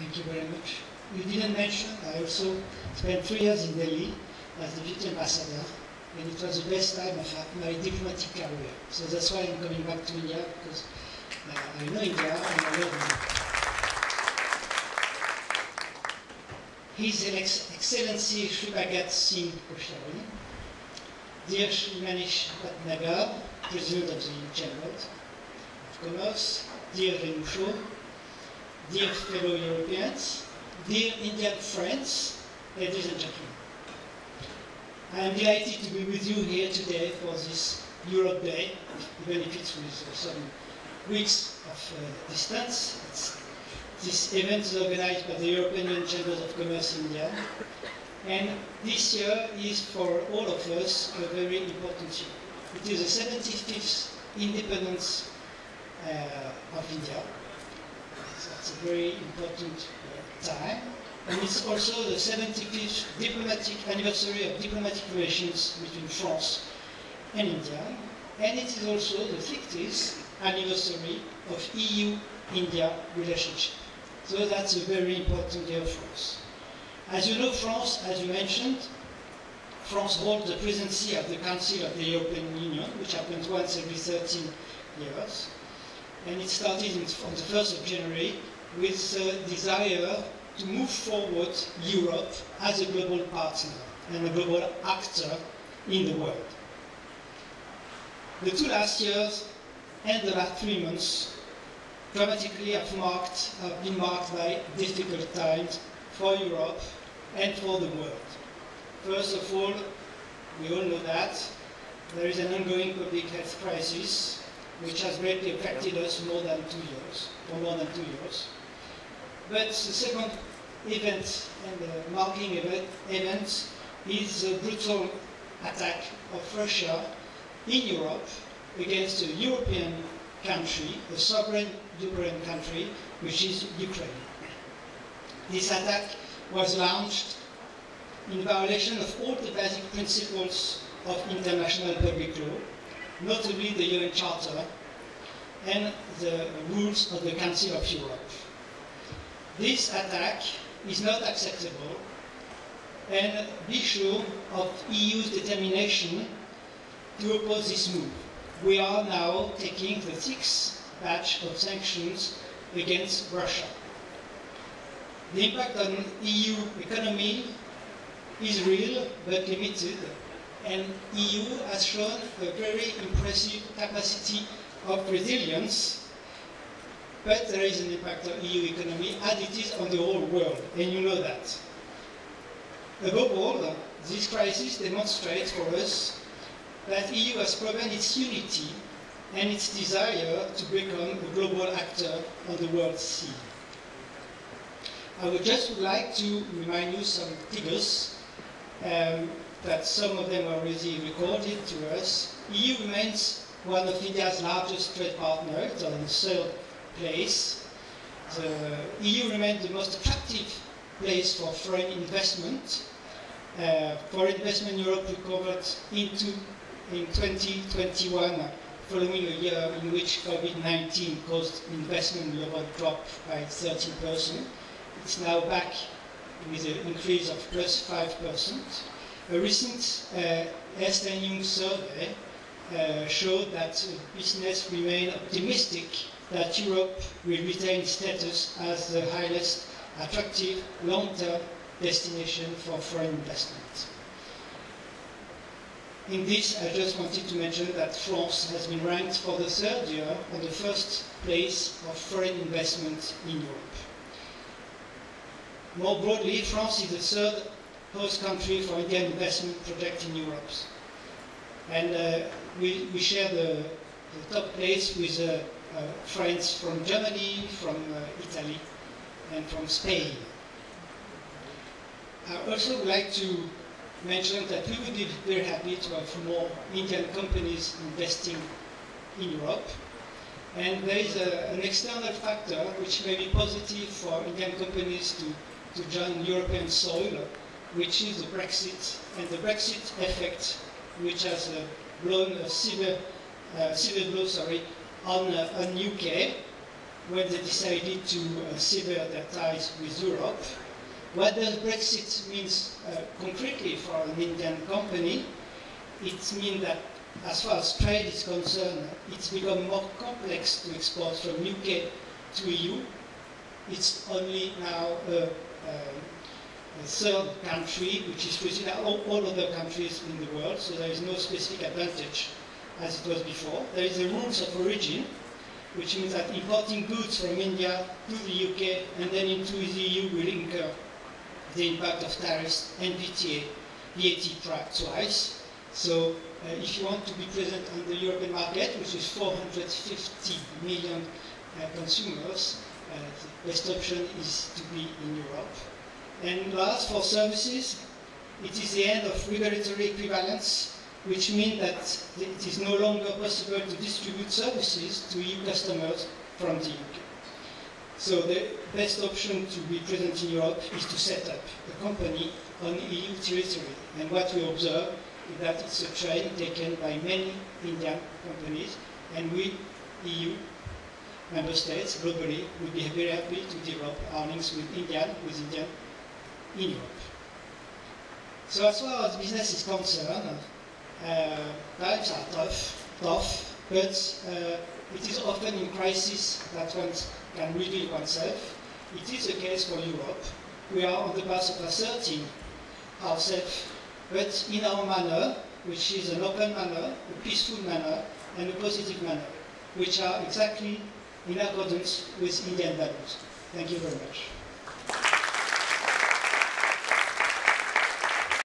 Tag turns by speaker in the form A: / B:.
A: Thank you very much. You didn't mention, I also spent three years in Delhi as the deputy ambassador, and it was the best time of my diplomatic career. So that's why I'm coming back to India, because uh, I know India and I love India. His Ex Excellency Shri Bhagat Singh Koshyari, dear Shri Manish Bhatnagar, President of the Chamber of Commerce, dear Renu Dear fellow Europeans, dear Indian friends, ladies and gentlemen. I am delighted to be with you here today for this Europe Day, even if it's with some weeks of uh, distance. It's, this event is organized by the European Union Chambers of Commerce India. And this year is for all of us a very important year. It is the 75th independence uh, of India. That's a very important uh, time. And it's also the 75th diplomatic anniversary of diplomatic relations between France and India. And it is also the 50th anniversary of EU-India relationship. So that's a very important year for us. As you know, France, as you mentioned, France holds the presidency of the Council of the European Union, which happens once every 13 years. And it started from the 1st of January with the desire to move forward Europe as a global partner and a global actor in the world. The two last years and the last three months dramatically have, marked, have been marked by difficult times for Europe and for the world. First of all, we all know that there is an ongoing public health crisis which has greatly affected us more than two years, for more than two years. But the second event and the marking event, event is the brutal attack of Russia in Europe against a European country, a sovereign European country, which is Ukraine. This attack was launched in violation of all the basic principles of international public law, notably the UN Charter and the rules of the Council of Europe. This attack is not acceptable and be sure of EU's determination to oppose this move. We are now taking the sixth batch of sanctions against Russia. The impact on EU economy is real but limited and EU has shown a very impressive capacity of resilience but there is an impact on EU economy as it is on the whole world, and you know that. Above all, this crisis demonstrates for us that EU has proven its unity and its desire to become a global actor on the world scene. I would just like to remind you some figures um, that some of them are already recorded to us. EU remains one of India's largest trade partners, on third place. The EU remains the most attractive place for foreign investment. Uh, foreign investment in Europe recovered into in 2021 following a year in which COVID-19 caused investment in Europe drop by 13%. It's now back with an increase of plus 5%. A recent uh, Ernst Young survey uh, showed that business remain optimistic that Europe will retain status as the highest attractive long-term destination for foreign investment. In this, I just wanted to mention that France has been ranked for the third year on the first place of foreign investment in Europe. More broadly, France is the third host country for Indian investment project in Europe. And uh, we, we share the, the, top place with uh, uh, friends from Germany, from uh, Italy, and from Spain. I also would like to mention that we would be very happy to have more Indian companies investing in Europe. And there is a, an external factor which may be positive for Indian companies to, to join European soil, which is the Brexit and the Brexit effect, which has uh, blown a severe, uh, blow sorry, on, uh, on UK. when they decided to uh, sever their ties with Europe. What does Brexit mean uh, concretely for an Indian company? It means that as far as trade is concerned, it's become more complex to export from UK to EU. It's only now a third country, which is preceding all, all other countries in the world, so there is no specific advantage as it was before. There is a rules of origin, which means that importing goods from India to the UK and then into the EU will incur the impact of tariffs and VTA, VAT twice. So uh, if you want to be present on the European market, which is 450 million uh, consumers, uh, the best option is to be in Europe. And last, for services, it is the end of regulatory equivalence which means that it is no longer possible to distribute services to EU customers from the UK. So the best option to be present in Europe is to set up a company on EU territory. And what we observe is that it's a trend taken by many Indian companies, and we, EU member states globally, would be very happy to develop our links with India, with India in Europe. So as far as business is concerned, uh, times are tough, tough, but uh, it is often in crisis that one can reveal oneself. It is the case for Europe. We are on the path of asserting ourselves, but in our manner, which is an open manner, a peaceful manner, and a positive manner, which are exactly in accordance with Indian values. Thank you very much.